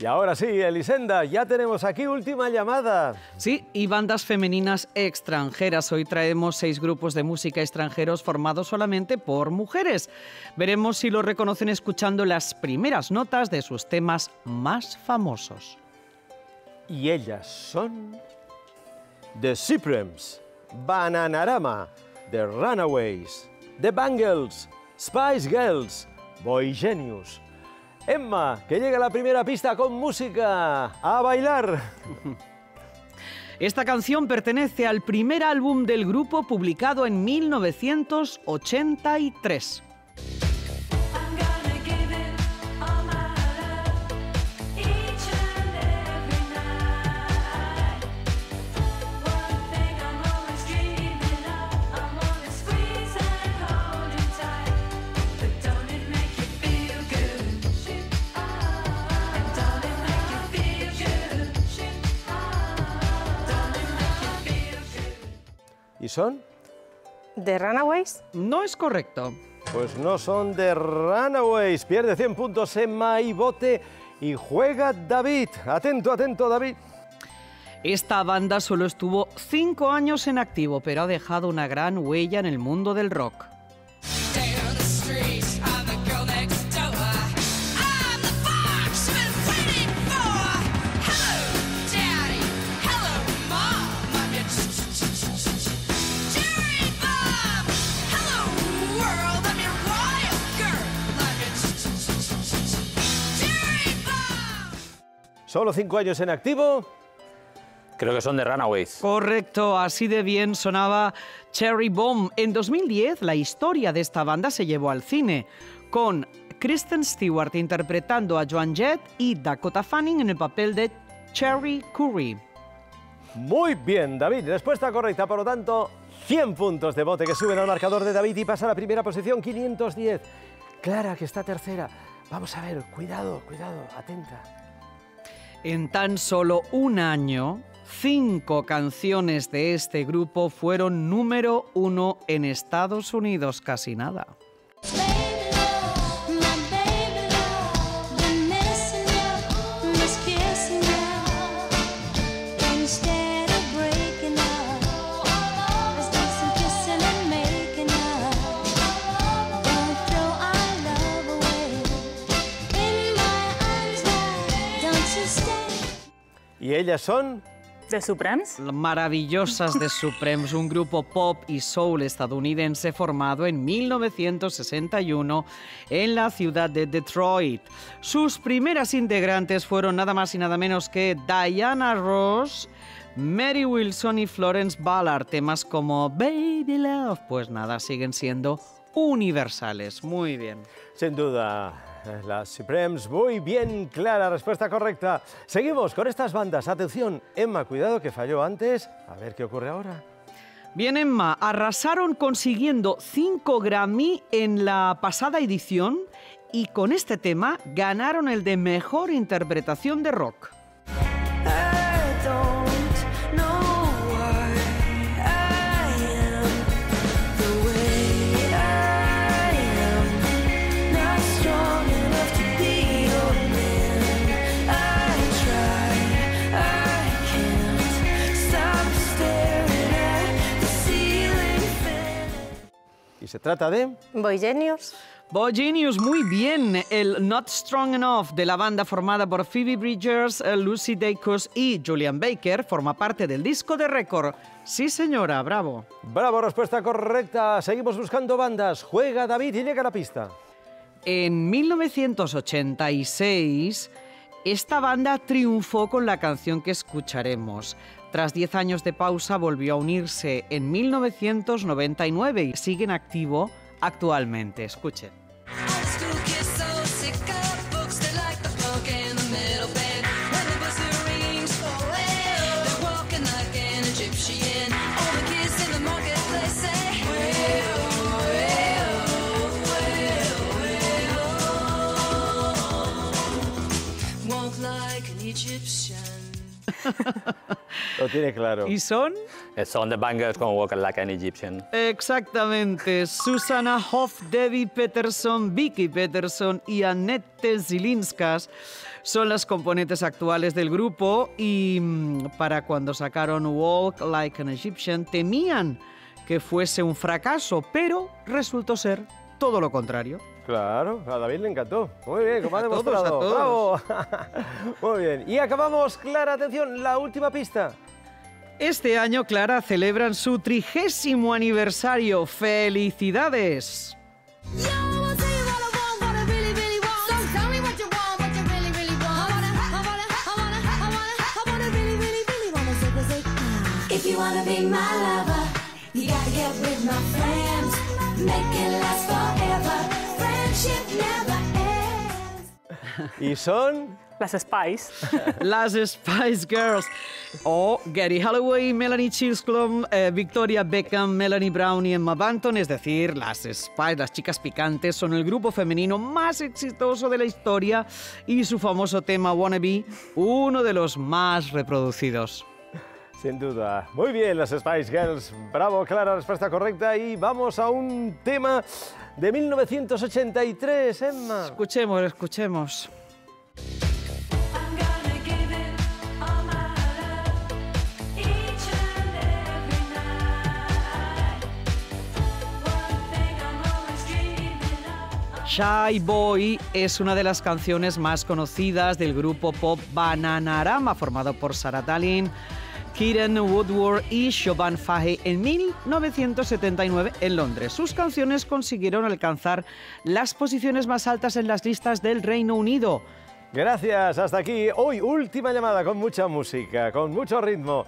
Y ahora sí, Elisenda, ya tenemos aquí última llamada. Sí, y bandas femeninas extranjeras. Hoy traemos seis grupos de música extranjeros formados solamente por mujeres. Veremos si lo reconocen escuchando las primeras notas de sus temas más famosos. Y ellas son The Supremes, Bananarama, The Runaways, The Bangles, Spice Girls, Boy Genius. Emma, que llega la primera pista con música. ¡A bailar! Esta canción pertenece al primer álbum del grupo publicado en 1983. ¿Y son? ¿De Runaways? No es correcto. Pues no son de Runaways. Pierde 100 puntos Emma y bote y juega David. Atento, atento, David. Esta banda solo estuvo cinco años en activo, pero ha dejado una gran huella en el mundo del rock. Solo 5 años en activo. Creo que son de Runaways. Correcto, así de bien sonaba Cherry Bomb. En 2010 la historia de esta banda se llevó al cine, con Kristen Stewart interpretando a Joan Jett y Dakota Fanning en el papel de Cherry Curry. Muy bien, David. Respuesta correcta, por lo tanto, 100 puntos de bote que suben al marcador de David y pasa a la primera posición, 510. Clara, que está tercera. Vamos a ver, cuidado, cuidado, atenta. En tan solo un año, cinco canciones de este grupo fueron número uno en Estados Unidos, casi nada. Y ellas son... ¿De Supremes? Maravillosas de Supremes, un grupo pop y soul estadounidense formado en 1961 en la ciudad de Detroit. Sus primeras integrantes fueron nada más y nada menos que Diana Ross, Mary Wilson y Florence Ballard. Temas como Baby Love, pues nada, siguen siendo universales. Muy bien. Sin duda, las Supremes. Muy bien, clara, respuesta correcta. Seguimos con estas bandas. Atención, Emma, cuidado que falló antes. A ver qué ocurre ahora. Bien, Emma, arrasaron consiguiendo 5 Grammy en la pasada edición y con este tema ganaron el de mejor interpretación de rock. Se trata de... ¿Boy Genius? Boy Genius, muy bien. El Not Strong Enough de la banda formada por Phoebe Bridgers, Lucy Dacus y Julian Baker forma parte del disco de récord. Sí, señora, bravo. Bravo, respuesta correcta. Seguimos buscando bandas. Juega David y llega a la pista. En 1986, esta banda triunfó con la canción que escucharemos. Tras 10 años de pausa, volvió a unirse en 1999 y sigue en activo actualmente. Escuchen. Lo tiene claro. Y son Eh, Son The Bangers con Walking Like an Egyptian. exactamente Susana Hoff, Debbie Peterson, Vicky Peterson y Annette Zilinskas. Son las componentes actuales del grupo y mm, para cuando sacaron Walk Like an Egyptian temían que fuese un fracaso, pero resultó ser todo lo contrario. Claro, a David le encantó. Muy bien, como ha A todos, demostrado. a todos. Bravo. Muy bien. Y acabamos, Clara, atención, la última pista. Este año, Clara, celebran su trigésimo aniversario. ¡Felicidades! Make it last forever. Friendship never. Y son... Las Spice. Las Spice Girls. O Gary Holloway, Melanie Chisholm, eh, Victoria Beckham, Melanie Brown y Emma Banton. Es decir, las Spice, las chicas picantes, son el grupo femenino más exitoso de la historia y su famoso tema Wannabe, uno de los más reproducidos. Sin duda. Muy bien, las Spice Girls. Bravo, Clara, respuesta correcta. Y vamos a un tema de 1983, Emma. Escuchemos, escuchemos. Shy Boy es una de las canciones más conocidas del grupo pop Bananarama, formado por Sarah Dallin, Kieran Woodward y Siobhan Fahey en 1979 en Londres. Sus canciones consiguieron alcanzar las posiciones más altas en las listas del Reino Unido. Gracias, hasta aquí. Hoy última llamada con mucha música, con mucho ritmo.